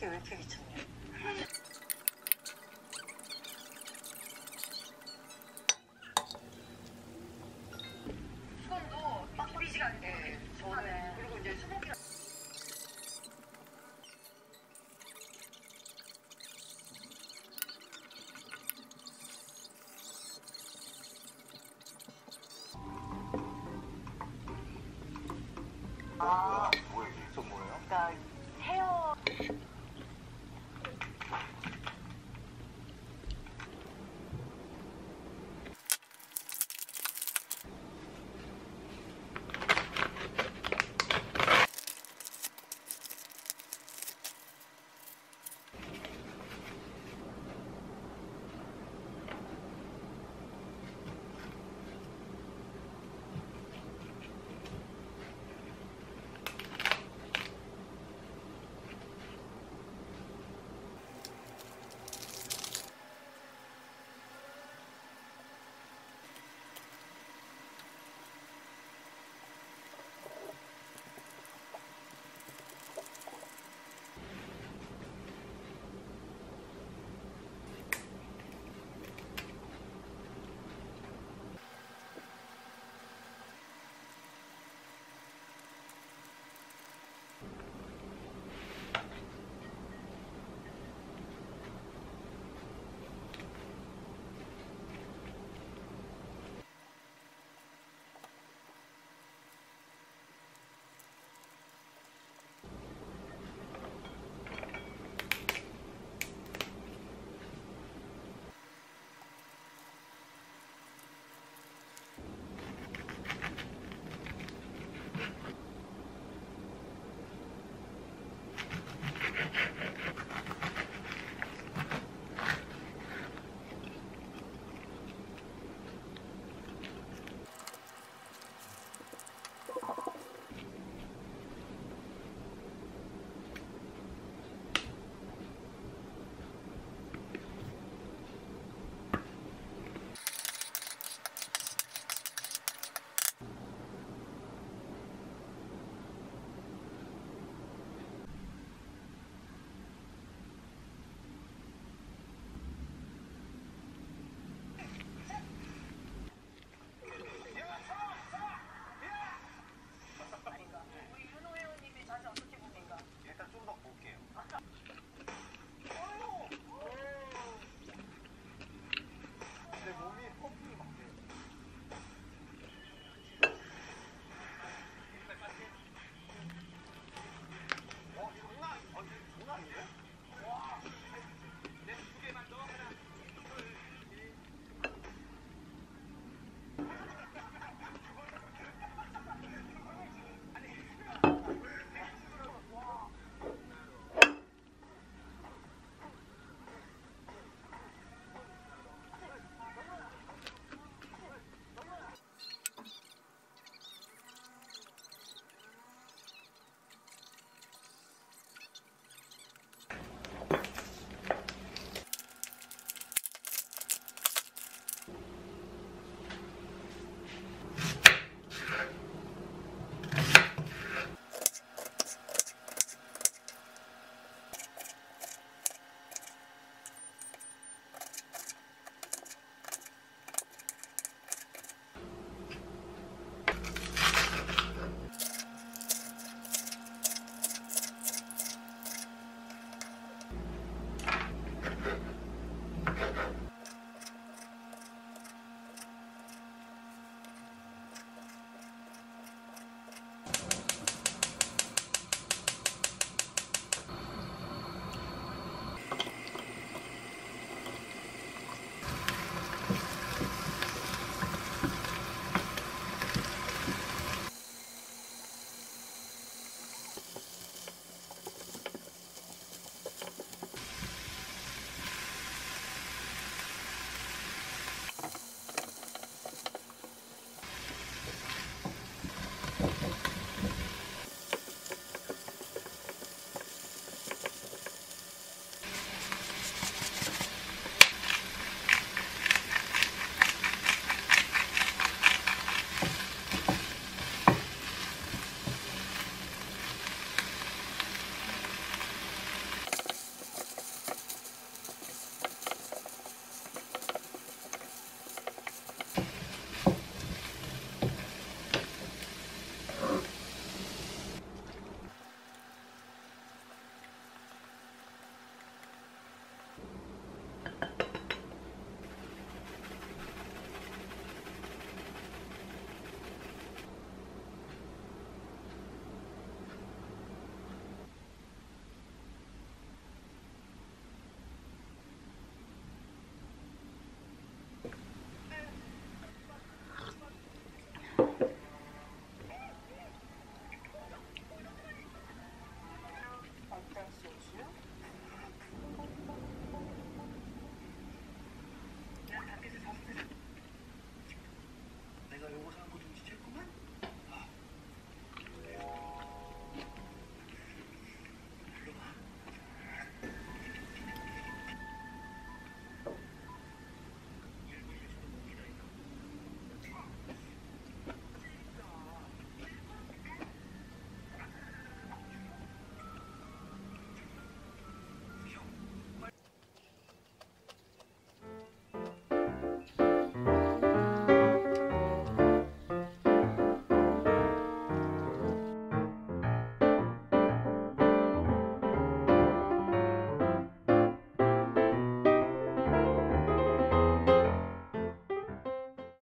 이렇게 왜 이렇게 귀찮냐?